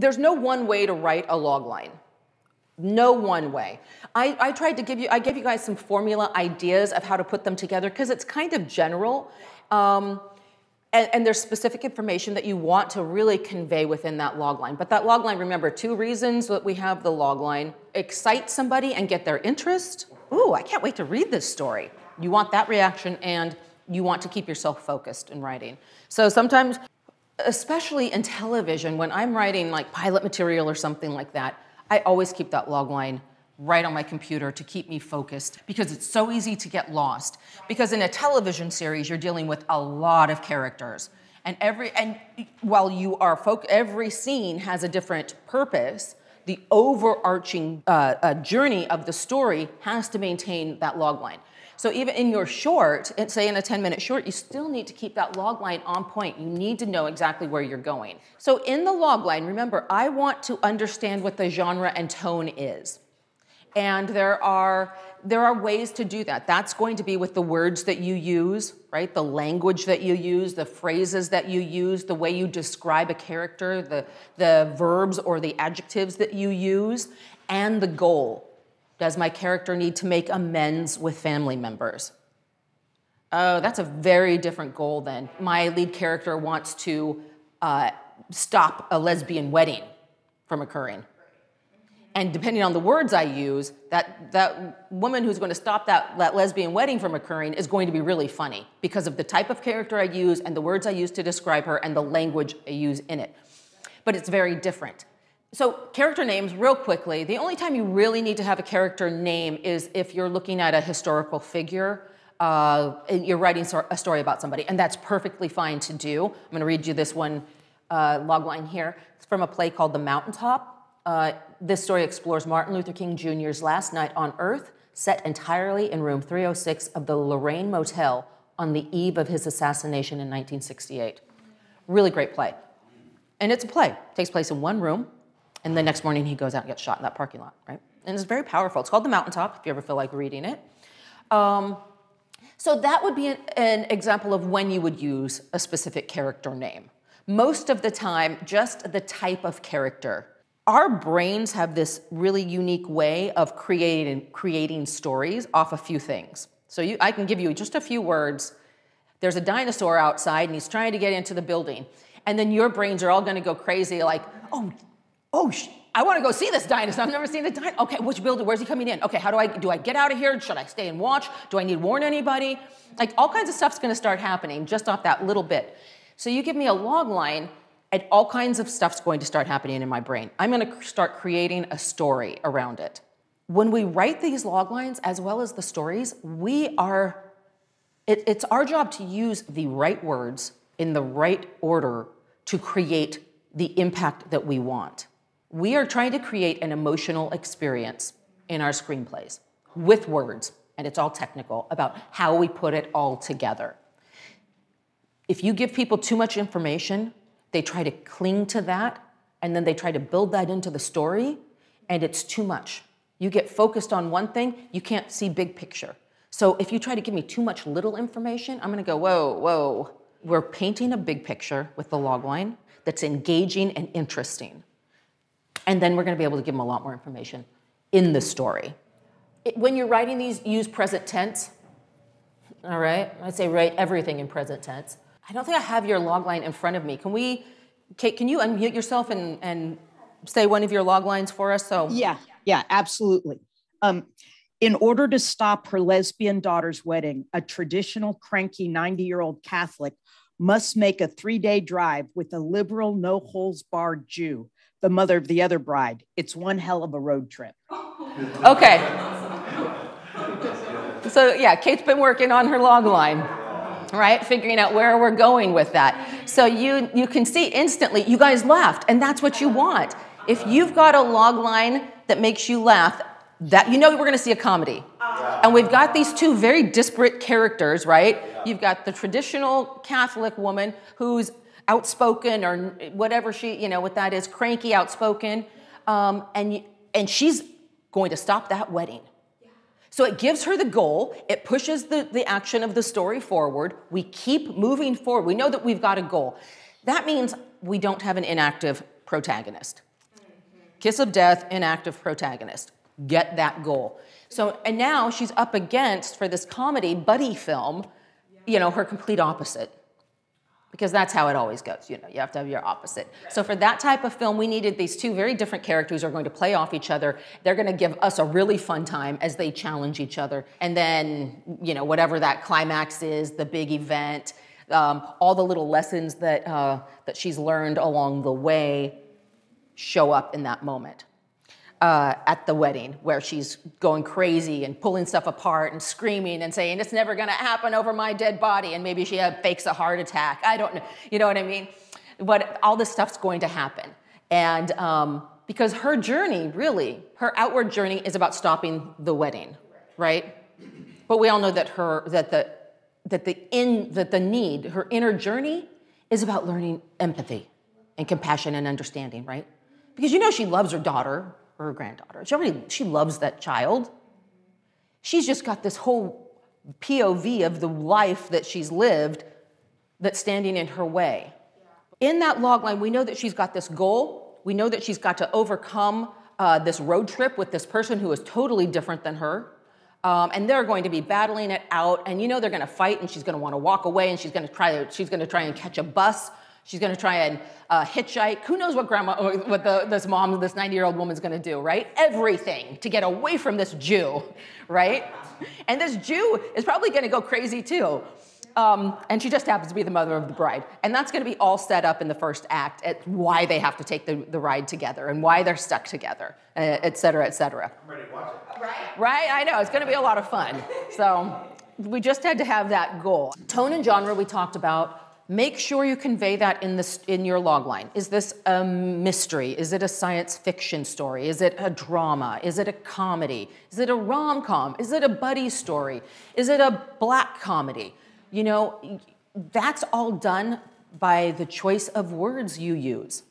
there's no one way to write a log line. No one way. I, I tried to give you, I gave you guys some formula ideas of how to put them together because it's kind of general. Um, and, and, there's specific information that you want to really convey within that log line. But that log line, remember, two reasons that we have the log line excite somebody and get their interest. Ooh, I can't wait to read this story. You want that reaction and you want to keep yourself focused in writing. So sometimes, especially in television, when I'm writing like pilot material or something like that, I always keep that log line right on my computer to keep me focused because it's so easy to get lost. Because in a television series, you're dealing with a lot of characters. And every and while you are folk, every scene has a different purpose. The overarching uh, uh, journey of the story has to maintain that log line. So even in your short, say in a 10 minute short, you still need to keep that log line on point. You need to know exactly where you're going. So in the log line, remember, I want to understand what the genre and tone is. And there are there are ways to do that. That's going to be with the words that you use, right? The language that you use, the phrases that you use, the way you describe a character, the, the verbs or the adjectives that you use, and the goal. Does my character need to make amends with family members? Oh, that's a very different goal then. my lead character wants to uh, stop a lesbian wedding from occurring. And depending on the words I use, that, that woman who's going to stop that, that lesbian wedding from occurring is going to be really funny because of the type of character I use and the words I use to describe her and the language I use in it. But it's very different. So, character names, real quickly, the only time you really need to have a character name is if you're looking at a historical figure. Uh, you're writing a story about somebody, and that's perfectly fine to do. I'm going to read you this one uh, log line here. It's from a play called The Mountaintop. Uh, this story explores Martin Luther King Jr.'s last night on Earth, set entirely in room 306 of the Lorraine Motel on the eve of his assassination in 1968. Really great play. And it's a play. It takes place in one room and the next morning he goes out and gets shot in that parking lot, right? And it's very powerful. It's called The Mountaintop, if you ever feel like reading it. Um, so that would be an, an example of when you would use a specific character name. Most of the time, just the type of character. Our brains have this really unique way of creating, creating stories off a few things. So you, I can give you just a few words. There's a dinosaur outside and he's trying to get into the building. And then your brains are all gonna go crazy like, oh, oh, I want to go see this dinosaur. I've never seen a dinosaur. Okay, which building? Where's he coming in? Okay, how do I do? I get out of here? Should I stay and watch? Do I need to warn anybody? Like all kinds of stuff's going to start happening just off that little bit. So you give me a log line, and all kinds of stuff's going to start happening in my brain. I'm going to start creating a story around it. When we write these log lines as well as the stories, we are. It, it's our job to use the right words in the right order to create the impact that we want. We are trying to create an emotional experience in our screenplays with words, and it's all technical about how we put it all together. If you give people too much information, they try to cling to that, and then they try to build that into the story, and it's too much. You get focused on one thing, you can't see big picture. So if you try to give me too much little information, I'm gonna go, whoa, whoa. We're painting a big picture with the logline that's engaging and interesting. And then we're going to be able to give them a lot more information in the story. It, when you're writing these, use present tense. All right? I say write everything in present tense. I don't think I have your log line in front of me. Can we, Kate, can you unmute yourself and, and say one of your log lines for us? So Yeah, yeah, absolutely. Um, in order to stop her lesbian daughter's wedding, a traditional cranky 90 year old Catholic must make a three day drive with a liberal, no holes barred Jew the mother of the other bride. It's one hell of a road trip. Okay. So, yeah, Kate's been working on her log line, right? Figuring out where we're going with that. So, you, you can see instantly, you guys laughed, and that's what you want. If you've got a log line that makes you laugh, that you know we're going to see a comedy. And we've got these two very disparate characters, right? You've got the traditional Catholic woman who's outspoken or whatever she, you know, what that is, cranky, outspoken. Um, and, and she's going to stop that wedding. So it gives her the goal, it pushes the, the action of the story forward. We keep moving forward. We know that we've got a goal. That means we don't have an inactive protagonist. Kiss of death, inactive protagonist. Get that goal. So, and now she's up against, for this comedy buddy film, you know, her complete opposite. Because that's how it always goes, you know, you have to have your opposite. So, for that type of film, we needed these two very different characters who are going to play off each other. They're going to give us a really fun time as they challenge each other. And then, you know, whatever that climax is, the big event, um, all the little lessons that, uh, that she's learned along the way show up in that moment uh, at the wedding where she's going crazy and pulling stuff apart and screaming and saying it's never going to happen over my dead body. And maybe she fakes a heart attack. I don't know you know what i mean? But all this stuff's going to happen. And um, because her journey really her outward journey is about stopping the wedding right? But we all know that her that the that the in that the need her inner journey is about learning empathy and compassion and understanding right? Because you know she loves her daughter her granddaughter. She already she loves that child. She's just got this whole POV of the life that she's lived that's standing in her way. In that log line, we know that she's got this goal. We know that she's got to overcome uh, this road trip with this person who is totally different than her. Um, and they're going to be battling it out, and you know they're going to fight, and she's going to want to walk away, and she's going to try. She's going to try and catch a bus She's going to try and uh, hitchhike. Who knows what grandma, what the, this mom, this 90 year old woman's going to do, right? Everything to get away from this Jew, right? And this Jew is probably going to go crazy too. Um, and she just happens to be the mother of the bride. And that's going to be all set up in the first act at why they have to take the, the ride together and why they're stuck together, uh, et cetera, et cetera. I'm ready to watch it. Right? Right? I know. It's going to be a lot of fun. So we just had to have that goal. Tone and genre we talked about. Make sure you convey that in, the, in your logline. Is this a mystery? Is it a science fiction story? Is it a drama? Is it a comedy? Is it a rom com? Is it a buddy story? Is it a black comedy? You know, that's all done by the choice of words you use,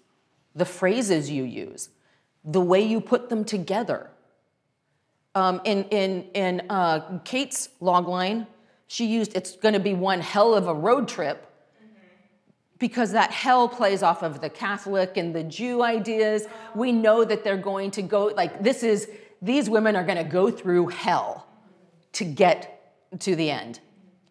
the phrases you use, the way you put them together. Um, in in, in uh, Kate's logline, she used it's going to be one hell of a road trip because that hell plays off of the Catholic and the Jew ideas. We know that they're going to go, like, this is, these women are going to go through hell to get to the end.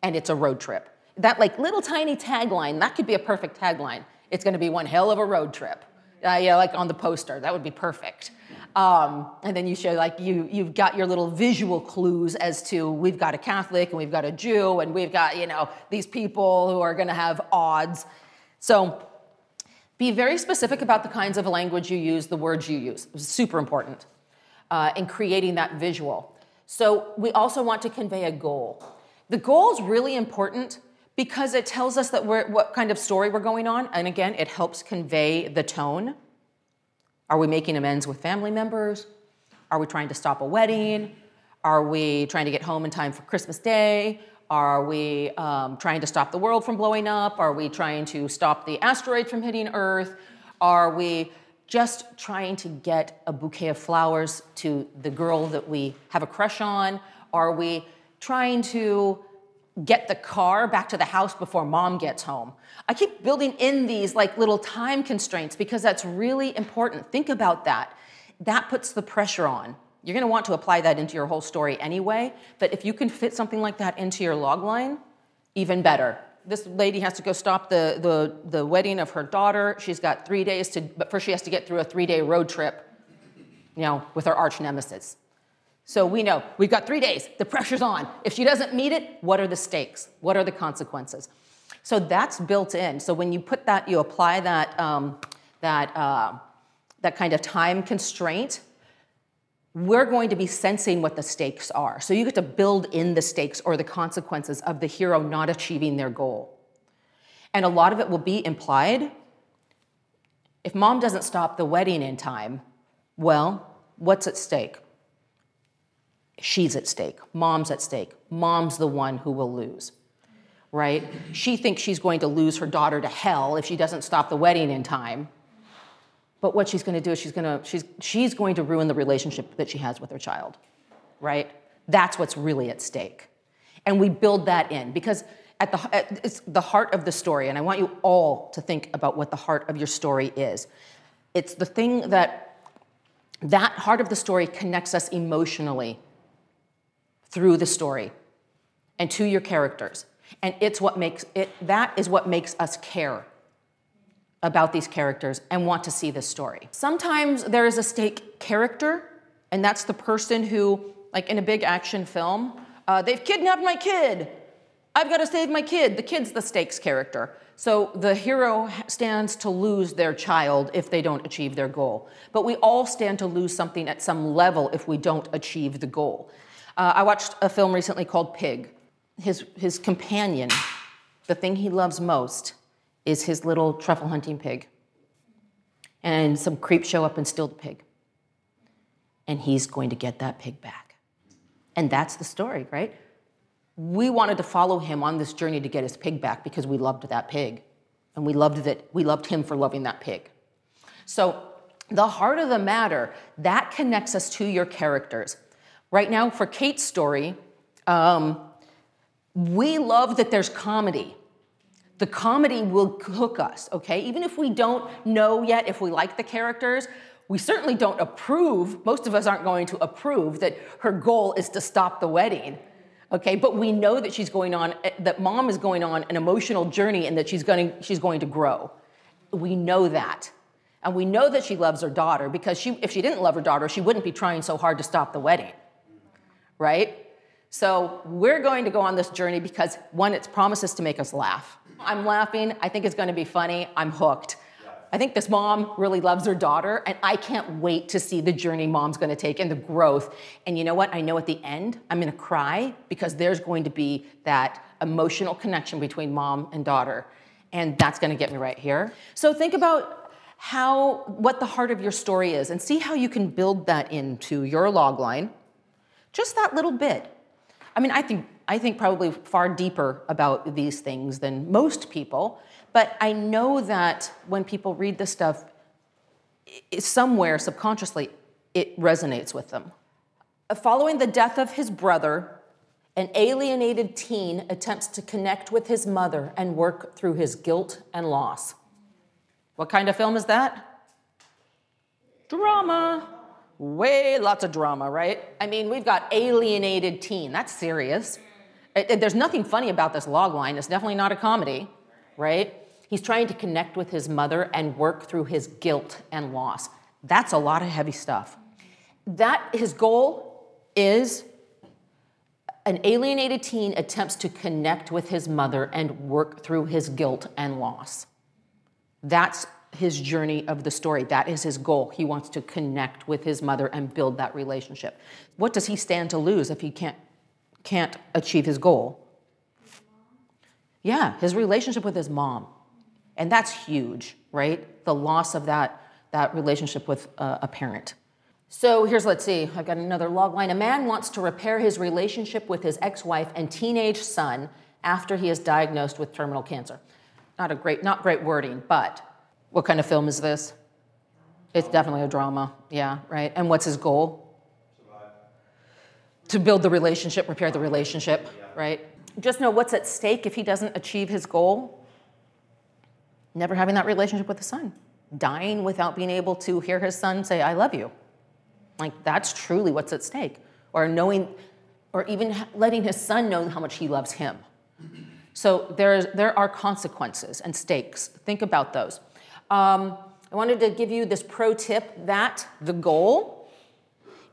And it's a road trip. That, like, little tiny tagline, that could be a perfect tagline. It's going to be one hell of a road trip. Uh, yeah, like on the poster, that would be perfect. Um, and then you show like you you've got your little visual clues as to we've got a Catholic and we've got a Jew and we've got you know these people who are going to have odds so be very specific about the kinds of language you use, the words you use. Super important uh, in creating that visual. So we also want to convey a goal. The goal is really important because it tells us that we're, what kind of story we're going on. And again, it helps convey the tone. Are we making amends with family members? Are we trying to stop a wedding? Are we trying to get home in time for Christmas Day? Are we um, trying to stop the world from blowing up? Are we trying to stop the asteroid from hitting Earth? Are we just trying to get a bouquet of flowers to the girl that we have a crush on? Are we trying to get the car back to the house before mom gets home? I keep building in these like little time constraints because that's really important. Think about that. That puts the pressure on. You're going to want to apply that into your whole story anyway, but if you can fit something like that into your log line, even better. This lady has to go stop the, the, the wedding of her daughter. She's got three days to, but first she has to get through a three day road trip, you know, with her arch nemesis. So we know we've got three days, the pressure's on. If she doesn't meet it, what are the stakes? What are the consequences? So that's built in. So when you put that, you apply that, um, that, uh, that kind of time constraint we're going to be sensing what the stakes are. So you get to build in the stakes or the consequences of the hero not achieving their goal. And a lot of it will be implied. If mom doesn't stop the wedding in time, well, what's at stake? She's at stake. Mom's at stake. Mom's the one who will lose, right? She thinks she's going to lose her daughter to hell if she doesn't stop the wedding in time. But what she's going to do is she's going to she's she's going to ruin the relationship that she has with her child, right? That's what's really at stake, and we build that in because at the at, it's the heart of the story. And I want you all to think about what the heart of your story is. It's the thing that that heart of the story connects us emotionally through the story and to your characters. And it's what makes it, that is what makes us care about these characters and want to see this story. Sometimes there is a stake character, and that's the person who, like in a big action film, uh, they've kidnapped my kid. I've got to save my kid. The kid's the stakes character. So the hero stands to lose their child if they don't achieve their goal. But we all stand to lose something at some level if we don't achieve the goal. Uh, I watched a film recently called Pig. His, his companion, the thing he loves most, is his little truffle hunting pig. And some creeps show up and steal the pig. And he's going to get that pig back. And that's the story, right? we wanted to follow him on this journey to get his pig back because we loved that pig. And we loved that we loved him for loving that pig. So the heart of the matter, that connects us to your characters. Right now, for Kate's story, um, we love that there's comedy. The comedy will hook us, okay? Even if we don't know yet if we like the characters, we certainly don't approve, most of us aren't going to approve that her goal is to stop the wedding okay? But we know that she's going on eh, that mom is going on an emotional journey and that she's going to, she's going to grow. We know that. And we know that she loves her daughter because she, if she didn't love her daughter she wouldn't be trying so hard to stop the wedding right so we're going to go on this journey because one it promises to make us laugh i'm laughing i think it's going to be funny i'm hooked I think this mom really loves her daughter, and I can't wait to see the journey mom's gonna take and the growth. And you know what? I know at the end, I'm gonna cry because there's going to be that emotional connection between mom and daughter. And that's gonna get me right here. So think about how, what the heart of your story is and see how you can build that into your log line. Just that little bit. I mean, I think, I think probably far deeper about these things than most people. But I know that when people read this stuff, somewhere subconsciously, it resonates with them. Following the death of his brother, an alienated teen attempts to connect with his mother and work through his guilt and loss. What kind of film is that? Drama. Way lots of drama, right? I mean, we've got alienated teen. That's serious. There's nothing funny about this log line. It's definitely not a comedy, right? He's trying to connect with his mother and work through his guilt and loss. That's a lot of heavy stuff. That his goal is an alienated teen attempts to connect with his mother and work through his guilt and loss. That's his journey of the story. That is his goal. He wants to connect with his mother and build that relationship. What does he stand to lose if he can't, can't achieve his goal? Yeah, his relationship with his mom. And that's huge, right? The loss of that, that relationship with uh, a parent. So here's, let's see, I've got another log line. A man wants to repair his relationship with his ex wife and teenage son after he is diagnosed with terminal cancer. Not a great, not great wording, but what kind of film is this? It's definitely a drama, yeah, right? And what's his goal? Survive. To build the relationship, repair the relationship, yeah. right? Just know what's at stake if he doesn't achieve his goal never having that relationship with his son, dying without being able to hear his son say, I love you. Like, that's truly what's at stake. Or knowing, or even letting his son know how much he loves him. So there's, there are consequences and stakes. Think about those. Um, I wanted to give you this pro tip that the goal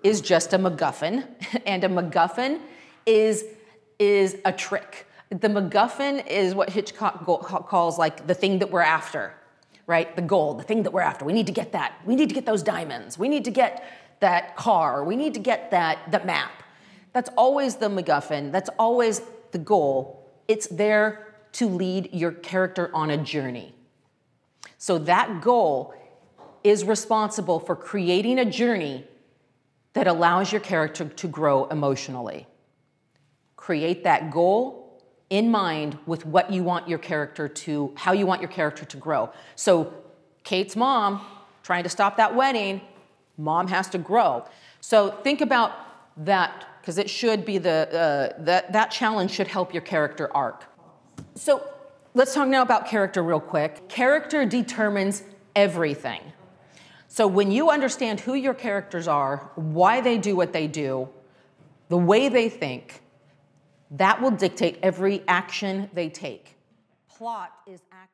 is just a MacGuffin, and a MacGuffin is, is a trick. The MacGuffin is what Hitchcock calls like the thing that we're after, right? The goal, the thing that we're after. We need to get that. We need to get those diamonds. We need to get that car. We need to get that, that map. That's always the MacGuffin. That's always the goal. It's there to lead your character on a journey. So that goal is responsible for creating a journey that allows your character to grow emotionally. Create that goal in mind with what you want your character to, how you want your character to grow. So, Kate's mom trying to stop that wedding, mom has to grow. So, think about that because it should be the, uh, that, that challenge should help your character arc. So, let's talk now about character real quick. Character determines everything. So when you understand who your characters are, why they do what they do, the way they think, that will dictate every action they take. Plot is action.